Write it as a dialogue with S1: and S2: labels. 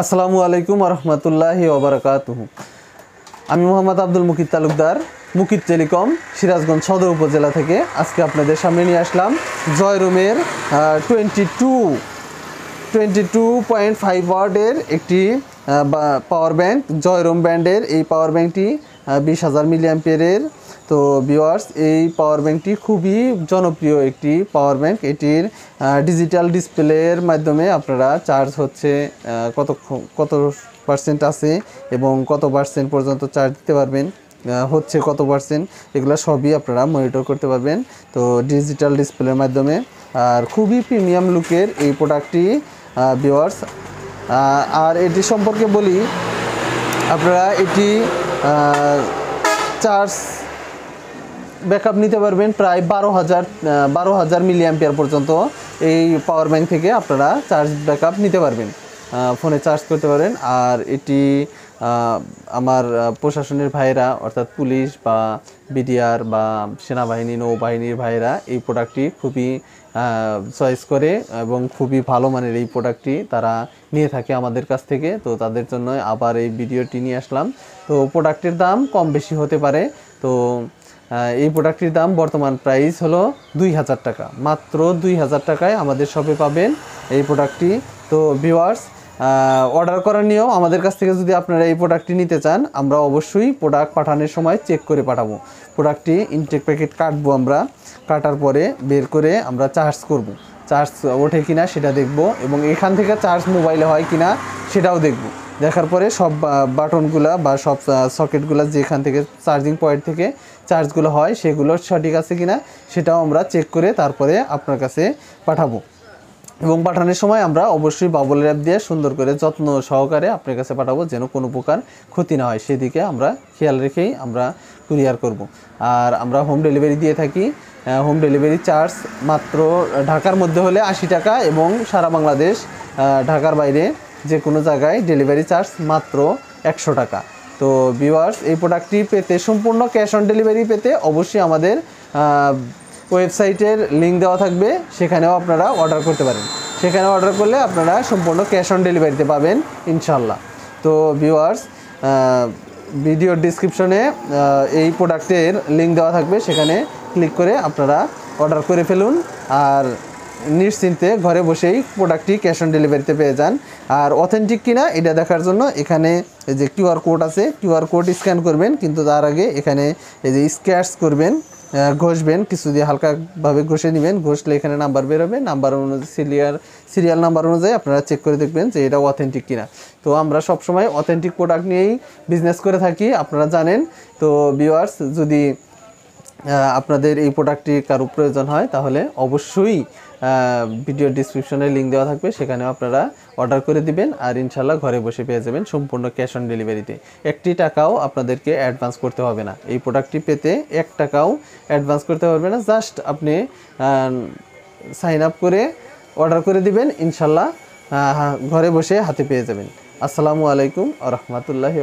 S1: আসসালামু আলাইকুম রহমতুল্লাহি ওবরাকাতুহু আমি মোহাম্মদ আব্দুল মুকিত তালুকদার, মুকিত টেলিকম, সিরাজগঞ্জ সদর উপজেলা থেকে। আজকে আপনাদের সামনে নিয়ে আসলাম জয়রুমের twenty two twenty two point five ওয়ার্ডের একটি পাওয়ার ব্যাংক জয়রুম ব্র্যান্ডের এই পাওয়ার ব্যাংকটি বিশ হাজার মিলিয়াম্পিয়ারের তো ভিওয়ার্স এই পাওয়ার ব্যাংকটি খুবই জনপ্রিয় একটি পাওয়ার ব্যাংক এটির ডিজিটাল ডিসপ্লের মাধ্যমে আপনারা চার্জ হচ্ছে কত কত পার্সেন্ট আছে এবং কত পার্সেন্ট পর্যন্ত চার্জ দিতে পারবেন হচ্ছে কত পার্সেন্ট এগুলো সবই আপনারা মনিটর করতে পারবেন। তো ডিজিটাল ডিসপ্লের মাধ্যমে। আর খুবই প্রিমিয়াম লুকের এই প্রোডাক্টটি ভিওয়ার্স আর এটি সম্পর্কে বলি, আপনারা এটি চার্জ ব্যাকআপ নিতে পারবেন প্রায় বারো হাজার বারো হাজার মিলিয়াম্পিয়ার পর্যন্ত এই পাওয়ার ব্যাংক থেকে আপনারা চার্জ ব্যাকআপ নিতে পারবেন। ফোনে চার্জ করতে পারেন। আর এটি আমার প্রশাসনের ভাইয়েরা, অর্থাৎ পুলিশ বা বিডিআর বা সেনাবাহিনী, নৌবাহিনীর ভাইয়েরা এই প্রোডাক্টটি খুবই চয়েস করে এবং খুবই ভালো মানের এই প্রোডাক্টটি তারা নিয়ে থাকে আমাদের কাছ থেকে। তো তাদের জন্য আবার এই ভিডিওটি নিয়ে আসলাম। তো প্রোডাক্টের দাম কম বেশি হতে পারে। তো এই প্রোডাক্টটির দাম বর্তমান প্রাইস হলো দুই হাজার টাকা। মাত্র দুই হাজার টাকায় আমাদের শপে পাবেন এই প্রোডাক্টটি তো ভিওয়ার্স অর্ডার করার নিয়ম, আমাদের কাছ থেকে যদি আপনারা এই প্রোডাক্টটি নিতে চান, আমরা অবশ্যই প্রোডাক্ট পাঠানোর সময় চেক করে পাঠাবো। প্রোডাক্টটি ইনটেক প্যাকেট কাটবো আমরা, কাটার পরে বের করে আমরা চার্জ করব। চার্জ ওঠে কিনা সেটা দেখব এবং এখান থেকে চার্জ মোবাইলে হয় কিনা সেটাও দেখব। দেখার পরে সব বাটনগুলো বা সব সকেটগুলো যেখান থেকে চার্জিং পয়েন্ট থেকে চার্জগুলো হয় সেগুলো সঠিক আছে কিনা সেটাও আমরা চেক করে তারপরে আপনার কাছে পাঠাবো। এবং পাঠানোর সময় আমরা অবশ্যই বাবল র্যাপ দিয়ে সুন্দর করে যত্ন সহকারে আপনার কাছে পাঠাবো যেন কোনো প্রকার ক্ষতি না হয়। সেদিকে আমরা খেয়াল রেখেই আমরা কুরিয়ার করব। আর আমরা হোম ডেলিভারি দিয়ে থাকি। হোম ডেলিভারি চার্জ মাত্র ঢাকার মধ্যে হলে আশি টাকা এবং সারা বাংলাদেশ ঢাকার বাইরে যে কোনো জায়গায় ডেলিভারি চার্জ মাত্র একশো টাকা। তো ভিউয়ার্স এই প্রোডাক্টটি পেতে, সম্পূর্ণ ক্যাশ অন ডেলিভারি পেতে অবশ্যই আমাদের ওয়েবসাইটের লিঙ্ক দেওয়া থাকবে, সেখানেও আপনারা অর্ডার করতে পারেন। সেখানে অর্ডার করলে আপনারা সম্পূর্ণ ক্যাশ অন ডেলিভারিতে পাবেন ইনশাল্লাহ তো ভিউয়ার্স ভিডিওর ডিসক্রিপশনে এই প্রোডাক্টের লিঙ্ক দেওয়া থাকবে, সেখানে ক্লিক করে আপনারা অর্ডার করে ফেলুন। আর নিশ্চিন্তে ঘরে বসেই প্রোডাক্টটি ক্যাশ অন ডেলিভারিতে পেয়ে যান। আর অথেন্টিক কিনা, এটা দেখার জন্য এখানে এই যে কিউআর কোড আছে কিউআর কোড স্ক্যান করবেন, কিন্তু তার আগে এখানে এই যে স্ক্যাচ করবেন। ঘষবেন, কিছু দিয়ে হালকাভাবে ঘষে নেবেন, ঘষলে এখানে নাম্বার বেরোবে নাম্বার অনুযায়ী সিরিয়াল সিরিয়াল নাম্বার অনুযায়ী আপনারা চেক করে দেখবেন যে এটা অথেন্টিক কিনা। তো আমরা সবসময় অথেন্টিক প্রোডাক্ট নিয়েই বিজনেস করে থাকি, আপনারা জানেন। তো ভিউয়ার্স যদি আপনাদের এই প্রোডাক্টটি কারও প্রয়োজন হয়, তাহলে অবশ্যই ভিডিও ডিসক্রিপশনে লিঙ্ক দেওয়া থাকবে, সেখানেও আপনারা অর্ডার করে দিবেন, আর ইনশাল্লাহ ঘরে বসে পেয়ে যাবেন সম্পূর্ণ ক্যাশ অন ডেলিভারিতে একটি টাকাও আপনাদেরকে অ্যাডভান্স করতে হবে না। এই প্রোডাক্টটি পেতে এক টাকাও অ্যাডভান্স করতে হবে না। জাস্ট আপনি সাইন আপ করে অর্ডার করে দিবেন ইনশাল্লাহ ঘরে বসে হাতে পেয়ে যাবেন। আসসালামু আলাইকুম আ রহমতুল্লাহি